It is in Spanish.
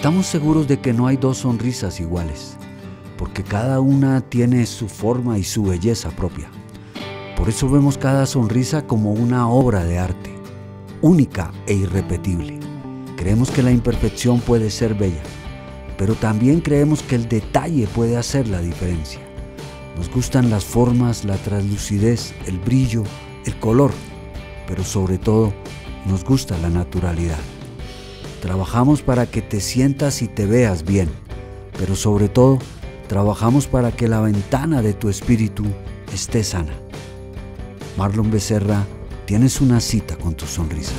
Estamos seguros de que no hay dos sonrisas iguales, porque cada una tiene su forma y su belleza propia. Por eso vemos cada sonrisa como una obra de arte, única e irrepetible. Creemos que la imperfección puede ser bella, pero también creemos que el detalle puede hacer la diferencia. Nos gustan las formas, la translucidez, el brillo, el color, pero sobre todo nos gusta la naturalidad. Trabajamos para que te sientas y te veas bien, pero sobre todo trabajamos para que la ventana de tu espíritu esté sana. Marlon Becerra, tienes una cita con tu sonrisa.